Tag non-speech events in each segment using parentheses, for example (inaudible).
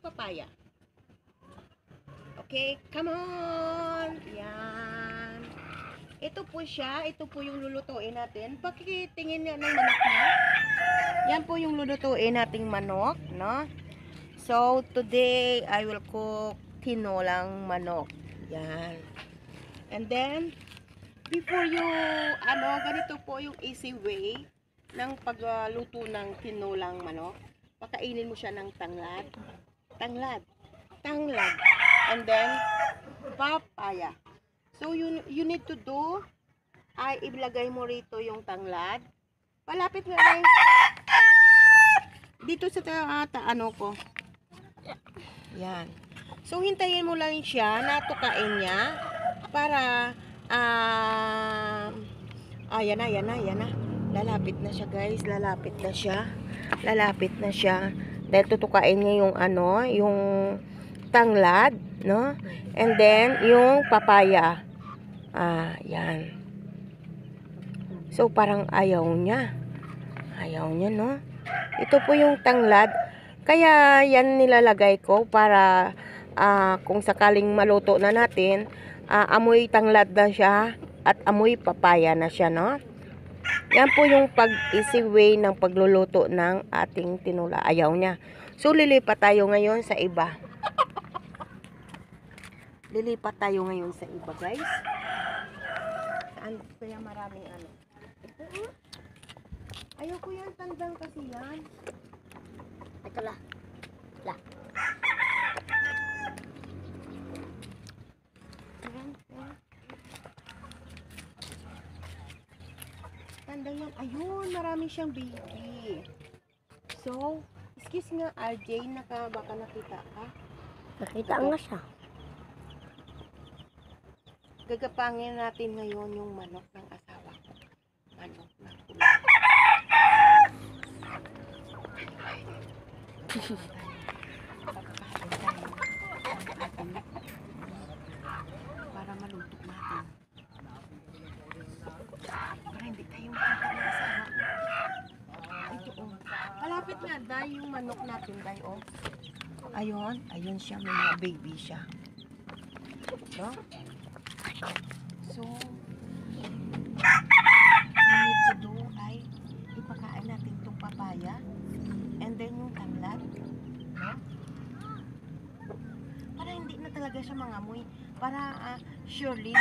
papaya. Okay, come on. Yan. Ito po siya. Ito po yung lulutuin natin. Pakitingin nga ng manok niya. Yan po yung lulutuin nating manok, no? So, today, I will cook tinolang manok. Yan. And then, before you, ano, ganito po yung easy way ng pagluto ng tinolang manok. Pakainin mo siya ng tanglad. Tanglad. Tanglad. And then, papaya. So, you, you need to do, ay ilagay mo rito yung tanglad. Palapit nga lang. Dito sa ta, ah, ano ko. Yan. So, hintayin mo lang siya, natukain niya, para, ah, ah, yan na, yan na, yan na. Lalapit na siya, guys. Lalapit na siya. Lalapit na siya. Dahil tutukain niya yung, ano, yung tanglad, no? And then, yung papaya. Ah, yan. So, parang ayaw niya. Ayaw niya, no? Ito po yung tanglad. Kaya yan nilalagay ko para ah, kung sakaling maluto na natin, ah, amoy tanglad na siya at amoy papaya na siya, no? Yan po yung pag-easy way ng pagluluto ng ating tinula. Ayaw niya. So, lilipat tayo ngayon sa iba. Lilipat tayo ngayon sa iba, guys. Saan kaya maraming ano? Ito, oh. Ayaw ko yan, tandang kasi yan. Ito la. La. Tandang yan. Ayun, marami siyang baby. So, excuse nga, RJ, naka, baka nakita ka. Nakita nga siya. Gagapangin natin ngayon yung manok ng asawa ko. Manok na (laughs) kulay. Pagkakain tayo ng ating para maluto natin. Para hindi tayo asawa ko. Ito oh. Malapit nga dahil yung manok natin dahil oh. Ayun, ayun siya, may mga baby siya. No? So, need to ay ipakain natin itong papaya and then yung tanglad. No? Para hindi na talaga siya mangamoy. Para ah, surely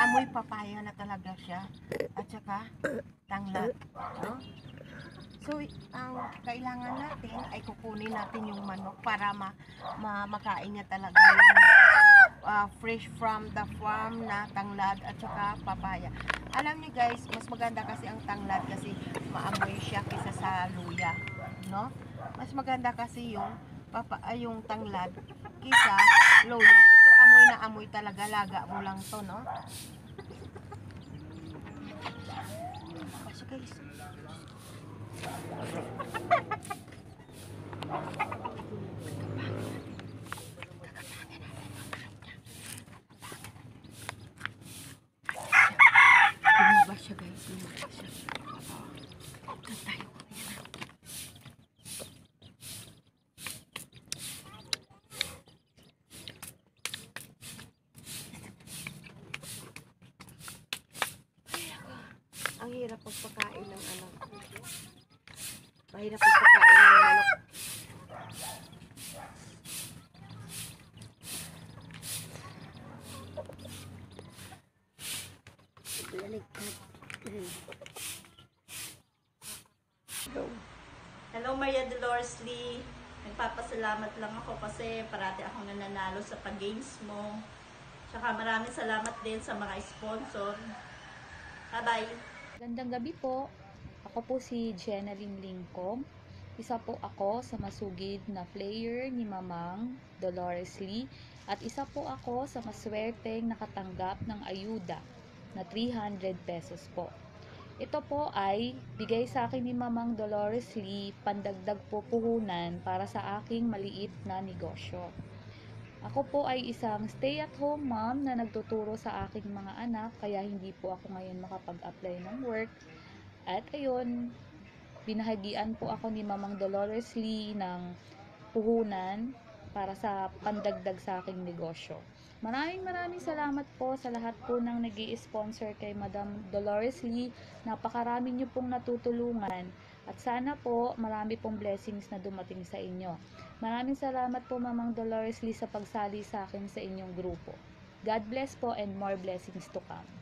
amoy papaya na talaga siya. At saka tanglad. No? So, ang kailangan natin ay kukunin natin yung manok para ma, ma makain niya talaga yung uh, fresh from the farm na tanglad at saka papaya. Alam niyo guys, mas maganda kasi ang tanglad kasi maamoy siya kaysa sa luya, no? Mas maganda kasi yung papa ay yung tanglad kaysa luya. Ito amoy na amoy talaga, laga mo lang to, no? Guys, Lumabas siya guys, lumabas siya. Doon tayo. Ayan na. Ay, ako. Ang hirap pagpakain ng anak. Mahirap pagpakain ng manok. Laligtad. Hello Maria Dolores Lee. Nagpapasalamat lang ako kasi parati ako nananalo sa pag-games mo. Tsaka maraming salamat din sa mga sponsor. Bye-bye. Gandang gabi po. Ako po si Jenna Linglingkong. Isa po ako sa masugid na player ni Mamang Dolores Lee at isa po ako sa maswerteng nakatanggap ng ayuda na 300 pesos po. Ito po ay bigay sa akin ni Mamang Dolores Lee pandagdag po puhunan para sa aking maliit na negosyo. Ako po ay isang stay-at-home mom na nagtuturo sa aking mga anak kaya hindi po ako ngayon makapag-apply ng work. At ayun, binahagian po ako ni Mamang Dolores Lee ng puhunan para sa pandagdag sa aking negosyo. Maraming maraming salamat po sa lahat po ng nag sponsor kay Madam Dolores Lee. Napakarami niyo pong natutulungan at sana po marami pong blessings na dumating sa inyo. Maraming salamat po Mamang Dolores Lee sa pagsali sa akin sa inyong grupo. God bless po and more blessings to come.